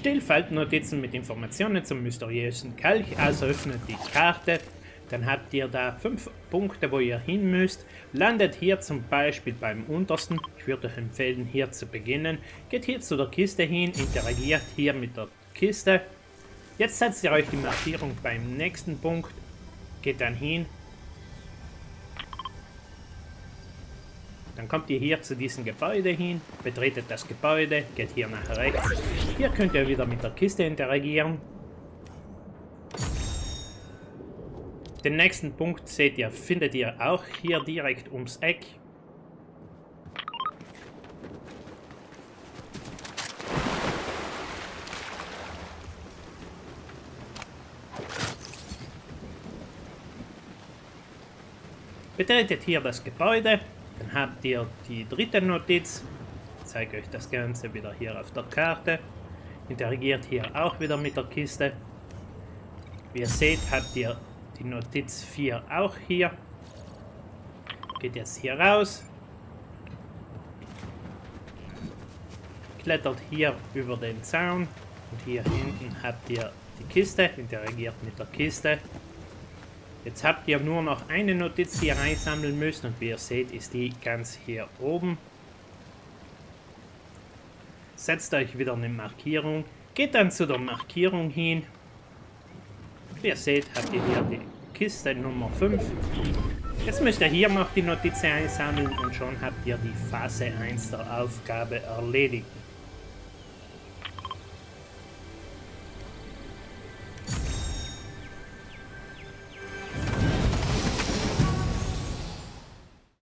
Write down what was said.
Stillfeldnotizen mit Informationen zum mysteriösen Kelch, also öffnet die Karte. Dann habt ihr da fünf Punkte, wo ihr hin müsst. Landet hier zum Beispiel beim untersten. Ich würde euch empfehlen, hier zu beginnen. Geht hier zu der Kiste hin, interagiert hier mit der Kiste. Jetzt setzt ihr euch die Markierung beim nächsten Punkt. Geht dann hin, Dann kommt ihr hier zu diesem Gebäude hin, betretet das Gebäude, geht hier nach rechts. Hier könnt ihr wieder mit der Kiste interagieren. Den nächsten Punkt seht ihr, findet ihr auch hier direkt ums Eck. Betretet hier das Gebäude, dann habt ihr die dritte Notiz. Ich zeige euch das Ganze wieder hier auf der Karte. Interagiert hier auch wieder mit der Kiste. Wie ihr seht, habt ihr die Notiz 4 auch hier. Geht jetzt hier raus. Klettert hier über den Zaun. Und hier hinten habt ihr die Kiste. Interagiert mit der Kiste. Jetzt habt ihr nur noch eine Notiz, die ihr einsammeln müsst und wie ihr seht, ist die ganz hier oben. Setzt euch wieder eine Markierung, geht dann zu der Markierung hin. Wie ihr seht, habt ihr hier die Kiste Nummer 5. Jetzt müsst ihr hier noch die Notiz einsammeln und schon habt ihr die Phase 1 der Aufgabe erledigt.